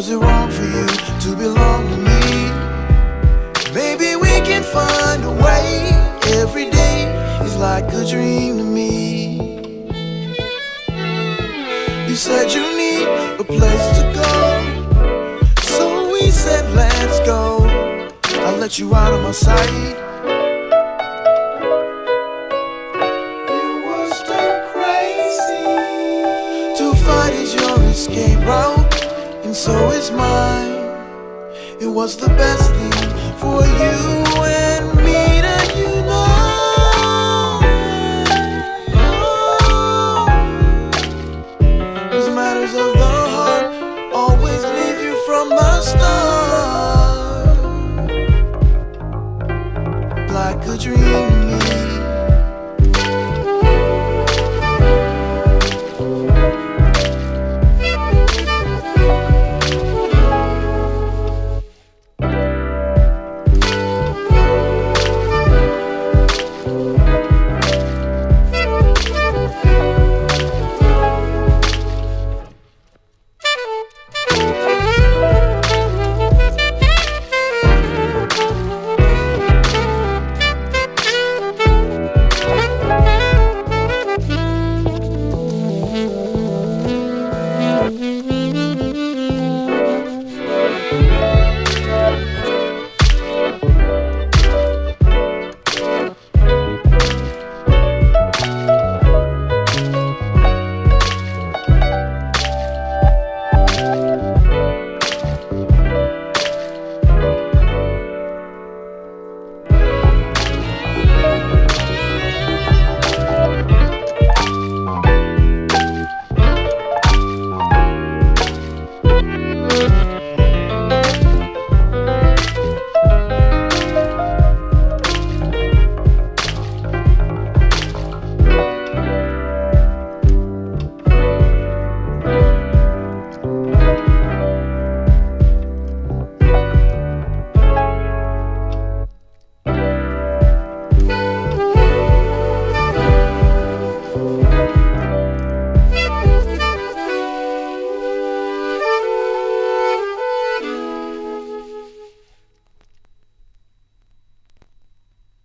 Was it wrong for you to belong to me? Maybe we can find a way. Every day is like a dream to me. You said you need a place to go. So we said, let's go. I let you out of my sight. You were crazy. To fight is your escape route, and so is mine. It was the best thing for you and me to you know. Matters of the heart always leave you from the start.